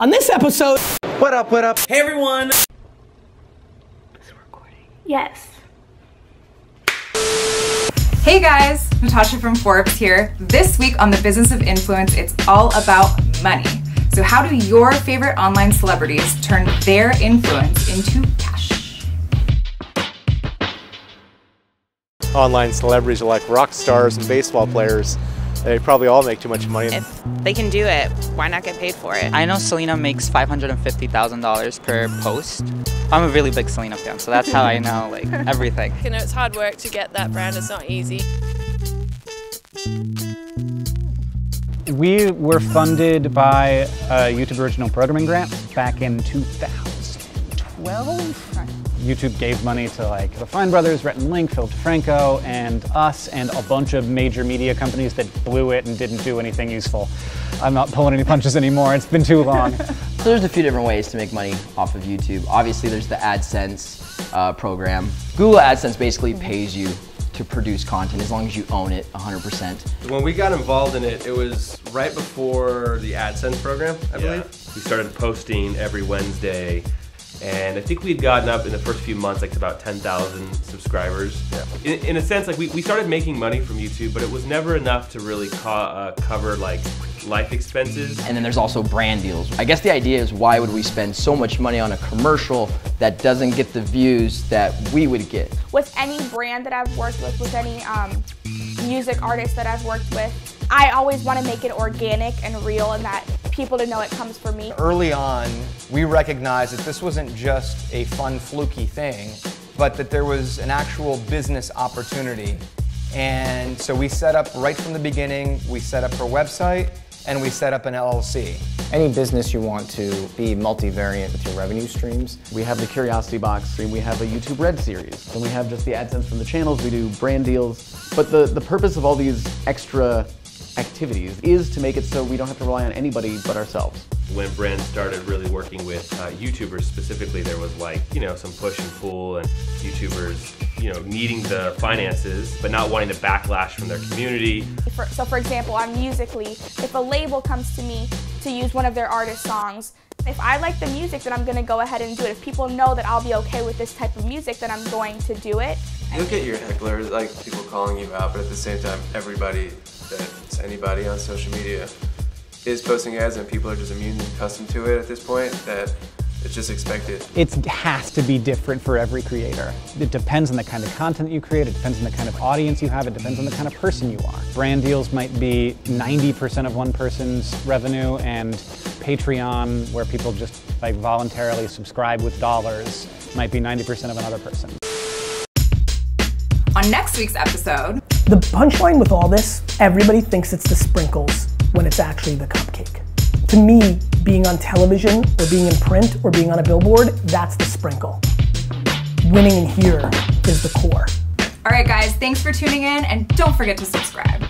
On this episode, What up, what up? Hey everyone! Yes. Hey guys, Natasha from Forbes here. This week on the Business of Influence, it's all about money. So, how do your favorite online celebrities turn their influence into cash? Online celebrities are like rock stars and baseball players. They probably all make too much money. If they can do it, why not get paid for it? I know Selena makes $550,000 per post. I'm a really big Selena fan, so that's how I know like everything. You know, it's hard work to get that brand. It's not easy. We were funded by a YouTube Original Programming Grant back in 2012. YouTube gave money to like the Fine Brothers, Rhett and Link, Philip DeFranco, and us, and a bunch of major media companies that blew it and didn't do anything useful. I'm not pulling any punches anymore. It's been too long. So there's a few different ways to make money off of YouTube. Obviously, there's the AdSense uh, program. Google AdSense basically pays you to produce content as long as you own it 100%. When we got involved in it, it was right before the AdSense program, I believe. We started posting every Wednesday, and I think we'd gotten up in the first few months like to about 10,000 subscribers. In, in a sense, like we, we started making money from YouTube, but it was never enough to really co- uh, cover like life expenses. And then there's also brand deals. I guess the idea is why would we spend so much money on a commercial that doesn't get the views that we would get? With any brand that I've worked with, with any um, music artist that I've worked with, I always want to make it organic and real and that people to know it comes from me. Early on, we recognized that this wasn't just a fun, fluky thing, but that there was an actual business opportunity. And so we set up right from the beginning, we set up our website and we set up an LLC. Any business you want to be multivariate with your revenue streams. We have the Curiosity Box stream, we have a YouTube Red series, then we have just the AdSense from the channels, we do brand deals. But the, the purpose of all these extra activities is to make it so we don't have to rely on anybody but ourselves. When brands started really working with uh, YouTubers specifically, there was like, you know, some push and pull and YouTubers, you know, needing the finances, but not wanting the backlash from their community. For, so for example, on Musical.ly, if a label comes to me to use one of their artist songs, if I like the music, then I'm going to go ahead and do it. If people know that I'll be okay with this type of music, then I'm going to do it. You'll get your hecklers, like people calling you out, but at the same time, everybody that's anybody on social media is posting ads and people are just immune and accustomed to it at this point that it's just expected. It has to be different for every creator. It depends on the kind of content you create, it depends on the kind of audience you have, it depends on the kind of person you are. Brand deals might be 90% of one person's revenue and Patreon, where people just like voluntarily subscribe with dollars, might be 90% of another person. On next week's episode, the punchline with all this, everybody thinks it's the sprinkles when it's actually the cupcake. To me, being on television or being in print or being on a billboard, that's the sprinkle. Winning in here is the core. All right, guys, thanks for tuning in and don't forget to subscribe.